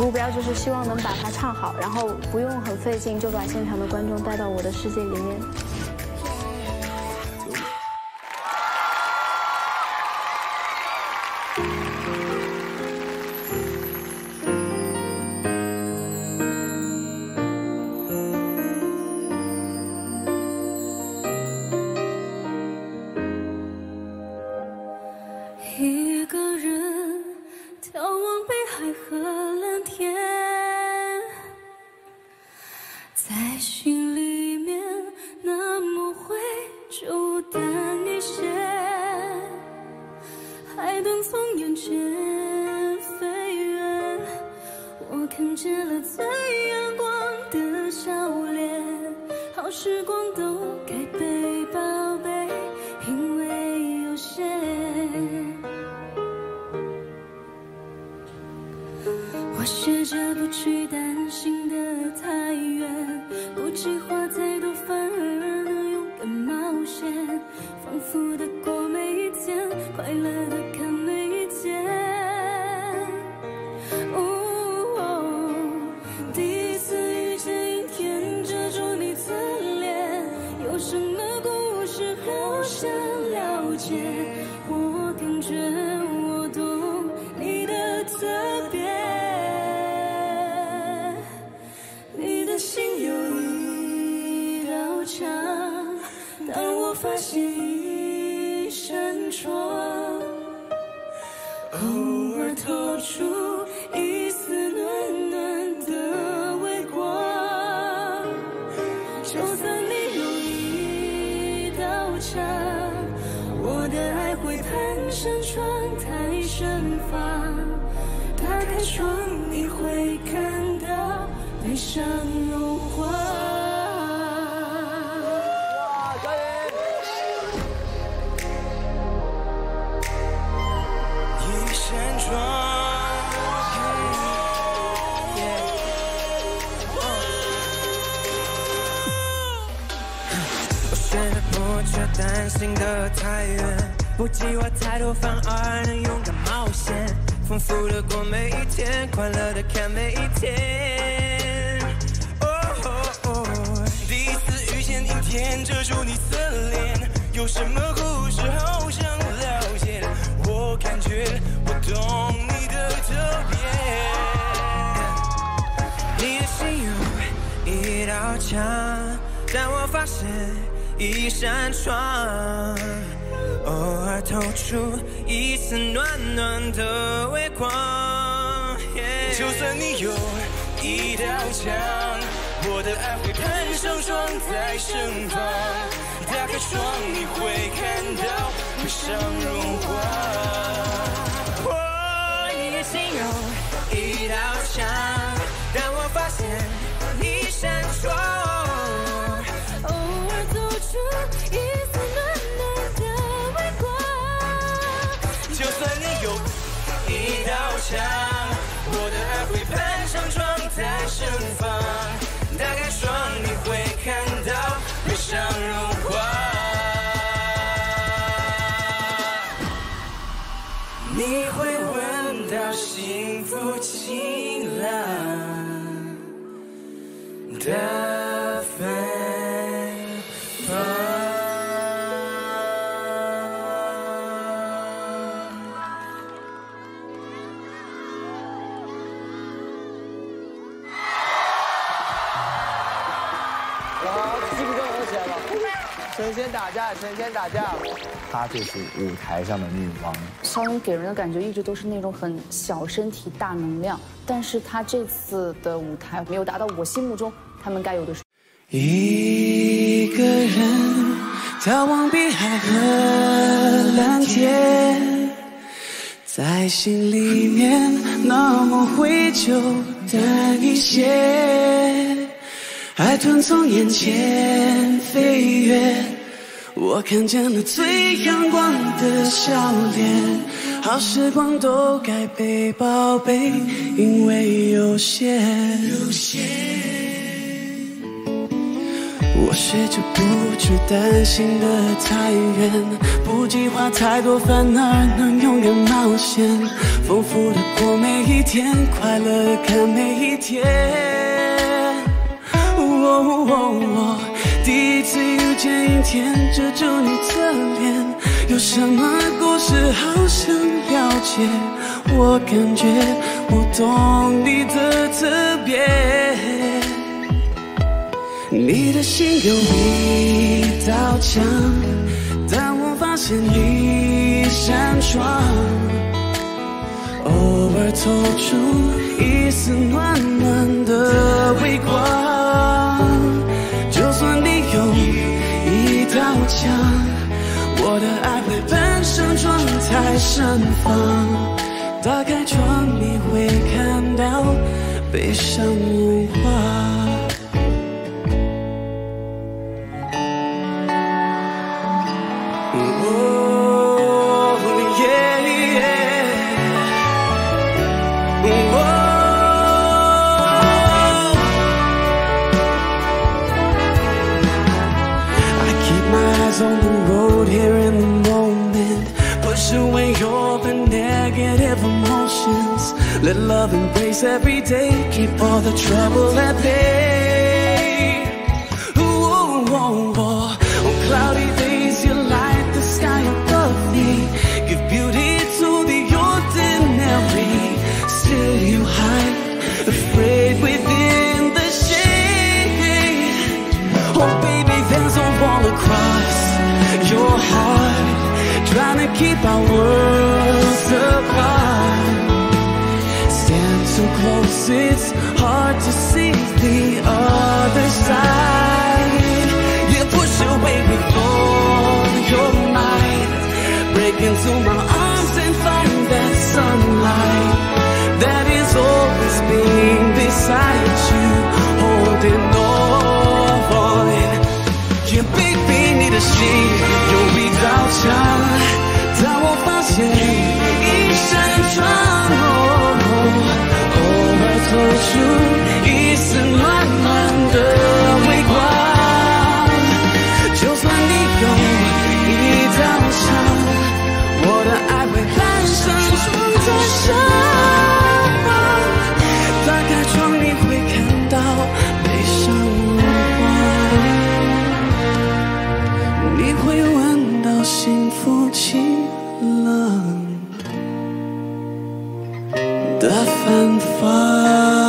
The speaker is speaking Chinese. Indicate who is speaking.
Speaker 1: 目标就是希望能把它唱好然后不用很费劲就把现场的观众带到我的世界里面。
Speaker 2: 一个人眺望北海和眼前飞远我看见了最阳光的笑脸好时光都该被宝贝因为有限我学着不去担心的太远不计划再多反而能勇敢冒险丰富的过每一天快乐的发现一扇窗偶尔透出一丝暖暖的微光就算你有一道墙我的爱会攀上窗台盛放。打开窗你会看到悲伤融
Speaker 3: 却担心得太远，不计划太多反而能勇敢冒险，丰富地过每一天，快乐地看每一天。哦，第一次遇见阴天，遮住你侧脸，有什么故事好想了解？我感觉我懂你的特别。你的心有一道墙，但我发现。一扇窗，偶尔透出一丝暖暖的微光。就算你有一道墙，我的爱会攀上窗在身旁。打开窗，你会看到，悲伤融化。我一个心有一道墙。幸福晴朗的芬芳。
Speaker 4: 好，金哥，我起来了。神仙打架，神仙打架。
Speaker 5: 她就是舞台上的女王。
Speaker 6: 肖彤给人的感觉一直都是那种很小身体大能量但是她这次的舞台没有达到我心目中他们该有的
Speaker 7: 一个人眺望碧海和蓝天在心里面那抹灰就淡一些海豚从眼前飞越。我看见了最阳光的笑脸，好时光都该被宝贝，因为有限。我学着不去担心的太远，不计划太多，反而能勇敢冒险，丰富的过每一天，快乐的看每一天。第一次遇见阴天，遮住你侧脸，有什么故事好想了解？我感觉我懂你的特别。你的心有一道墙，但我发现一扇窗，偶尔透出一丝暖暖的微光。盛放。打开窗，你会看到悲伤无话。on the road here in the emotions. Let love embrace every day. Keep all the trouble at bay. Close, it's hard to see the other side. 芬芳。